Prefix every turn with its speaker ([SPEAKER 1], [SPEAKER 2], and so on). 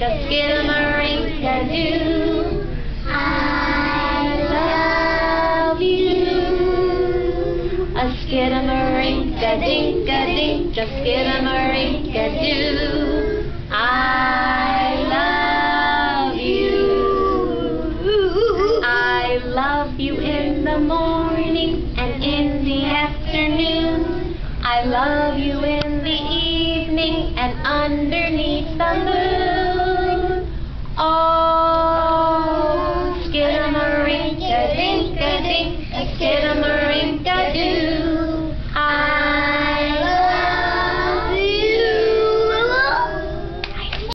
[SPEAKER 1] dink a dink a skidamarink a doo. I love you. A skidamarink a dink a. I love you. I love you in the morning and in the afternoon. I love you in the.